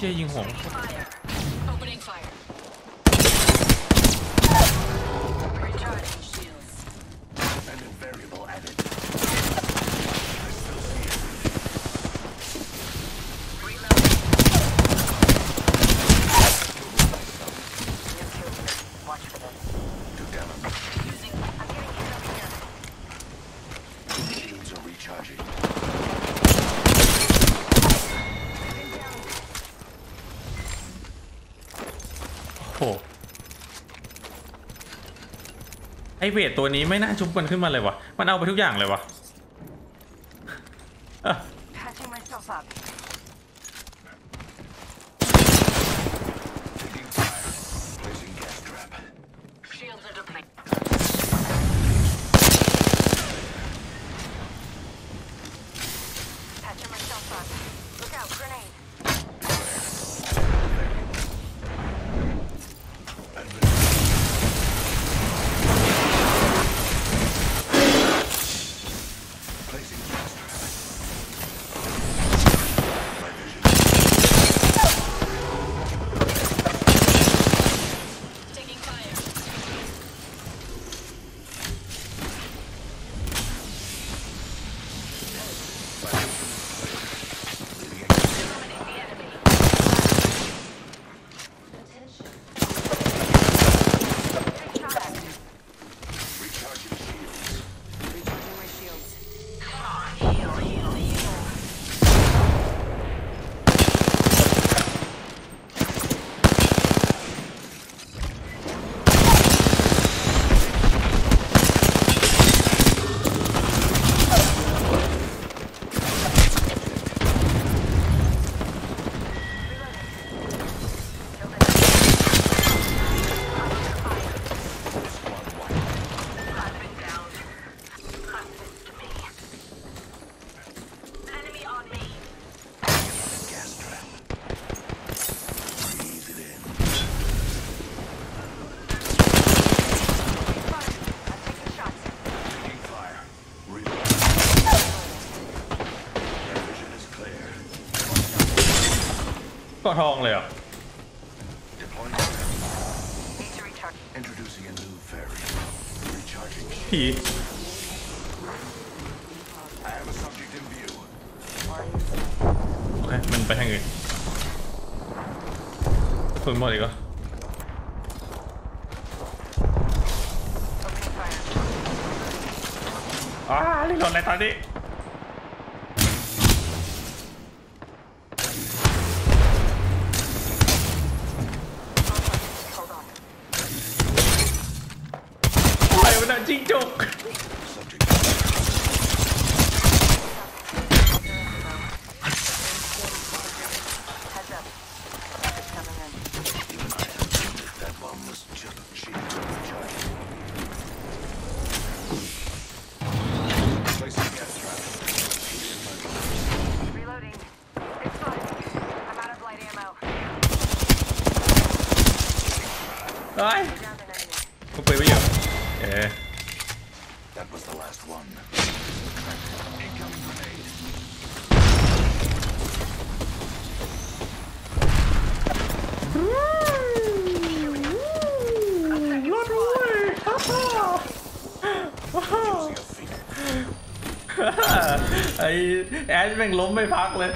เชี่ยยิงหัวหไอเวทตัวนี้ไม่น่าชุบมันขึ้นมาเลยวะ มันเอาไปทุกอย่างเลยวะอทองเลยอ่ะ Introducing a new variant. Recharging. ผี I have a subject in view. โอเคมันไปทางอื่นคุณหมดอีกเหรอ Opening fire. อ้ารีโหลดในตอนนี้จิ้งจกแอชแม่งล้มไม่พักเลย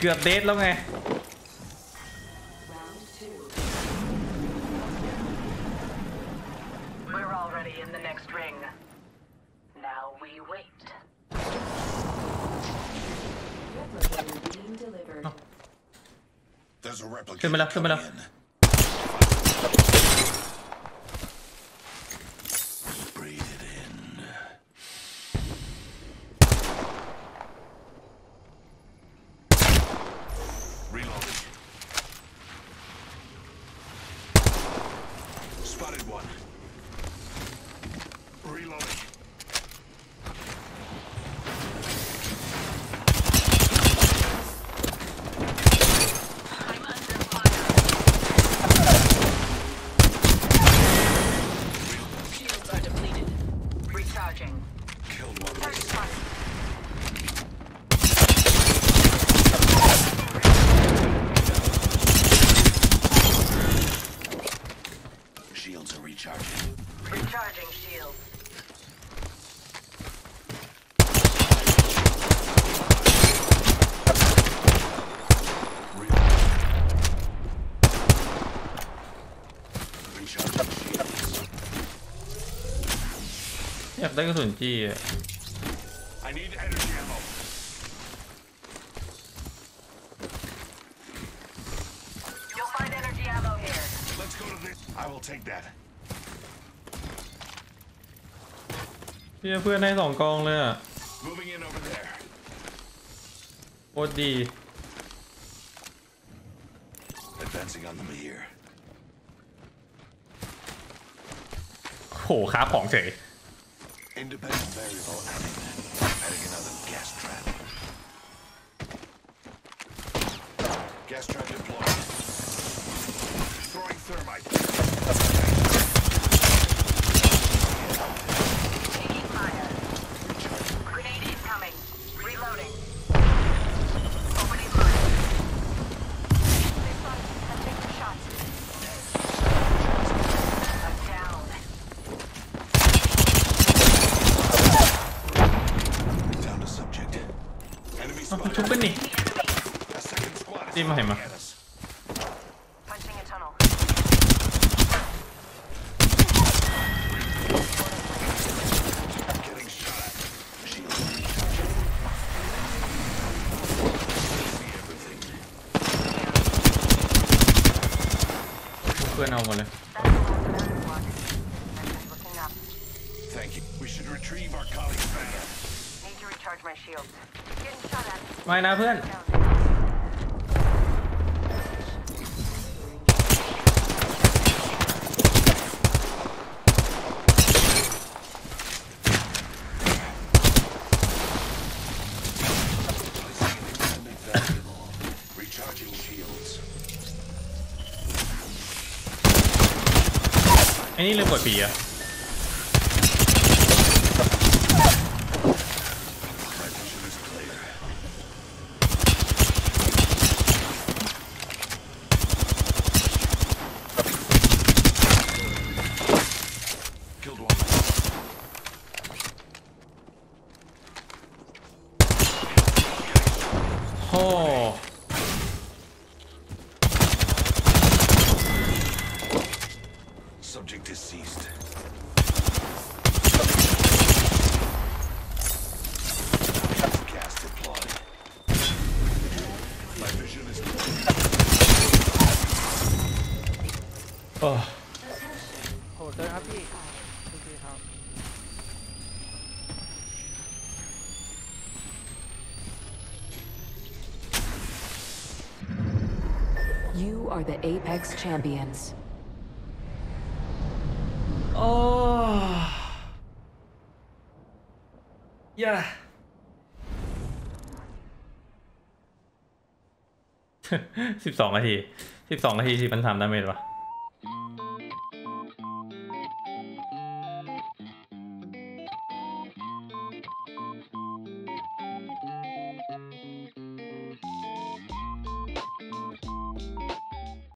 เกือบเดทแล้วไงขึ้นมาแล้วขึ้นมาแล้วอยากได้กระสุนจี้เพื่อเพื่อนให้สองกองเลยอ่ะโคตรดีโหค้าของเฉย Independent variable added. Adding another gas trap. Gas trap deployed. Throwing thermite. Aku cuba nih. Timah emang. Thank you. We should retrieve our colleague's banner recharge my shield. Getting shot at. ไม่นะเพื่อน Recharging shields. โอ้โหเจอครับพี่ครับ You are the Apex champions. Oh, อ้ a h สิบสองนาทีสิบสองนาทีสี่พันสามดไหมจวะ